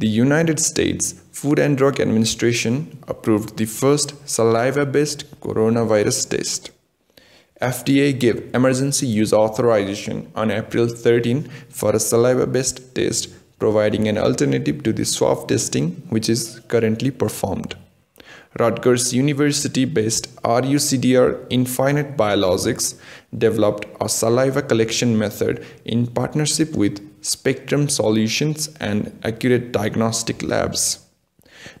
the United States Food and Drug Administration approved the first saliva based coronavirus test. FDA gave emergency use authorization on April 13 for a saliva based test, providing an alternative to the swab testing which is currently performed. Rutgers University based RUCDR Infinite Biologics developed a saliva collection method in partnership with Spectrum Solutions and Accurate Diagnostic Labs.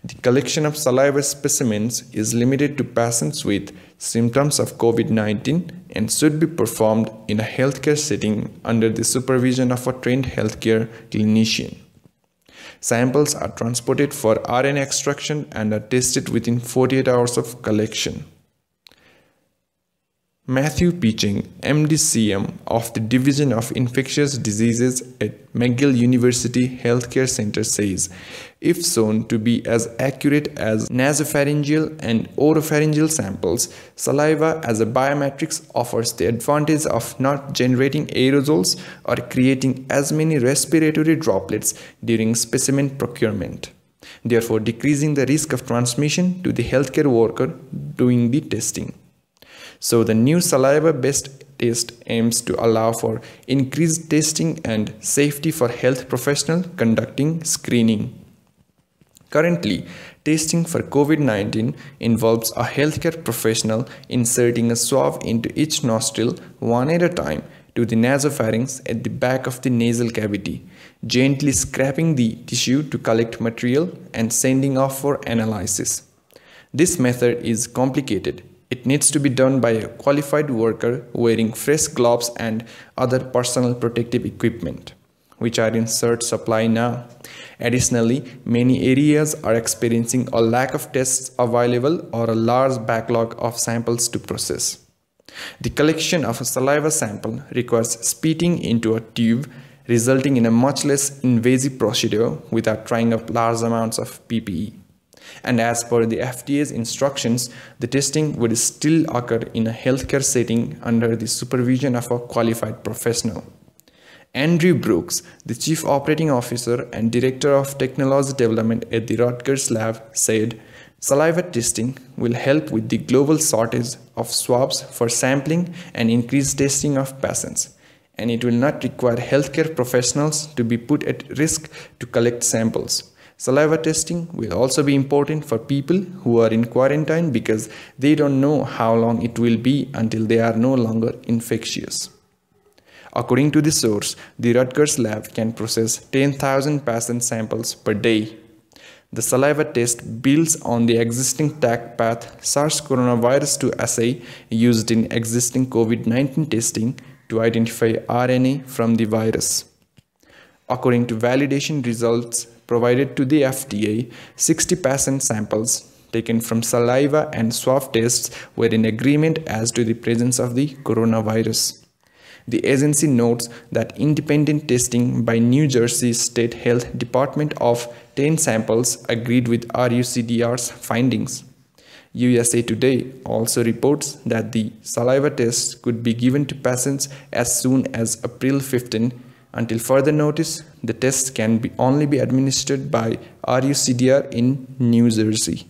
The collection of saliva specimens is limited to patients with symptoms of COVID 19 and should be performed in a healthcare setting under the supervision of a trained healthcare clinician. Samples are transported for RNA extraction and are tested within 48 hours of collection. Matthew P. Cheng, MDCM of the Division of Infectious Diseases at McGill University Healthcare Center says, if shown to be as accurate as nasopharyngeal and oropharyngeal samples, saliva as a biomatrix offers the advantage of not generating aerosols or creating as many respiratory droplets during specimen procurement, therefore decreasing the risk of transmission to the healthcare worker doing the testing. So the new saliva-based test aims to allow for increased testing and safety for health professionals conducting screening. Currently, testing for COVID-19 involves a healthcare professional inserting a swab into each nostril one at a time to the nasopharynx at the back of the nasal cavity, gently scraping the tissue to collect material and sending off for analysis. This method is complicated it needs to be done by a qualified worker wearing fresh gloves and other personal protective equipment, which are in short supply now. Additionally, many areas are experiencing a lack of tests available or a large backlog of samples to process. The collection of a saliva sample requires spitting into a tube, resulting in a much less invasive procedure without trying up large amounts of PPE. And as per the FDA's instructions, the testing would still occur in a healthcare setting under the supervision of a qualified professional. Andrew Brooks, the Chief Operating Officer and Director of Technology Development at the Rutgers Lab, said, Saliva testing will help with the global shortage of swabs for sampling and increase testing of patients, and it will not require healthcare professionals to be put at risk to collect samples. Saliva testing will also be important for people who are in quarantine because they don't know how long it will be until they are no longer infectious. According to the source, the Rutgers lab can process 10,000 patient samples per day. The saliva test builds on the existing TaqPath SARS coronavirus 2 assay used in existing COVID 19 testing to identify RNA from the virus. According to validation results provided to the FDA, 60% samples taken from saliva and swab tests were in agreement as to the presence of the coronavirus. The agency notes that independent testing by New Jersey State Health Department of 10 samples agreed with RUCDR's findings. USA Today also reports that the saliva test could be given to patients as soon as April 15 until further notice, the test can be only be administered by RUCDR in New Jersey.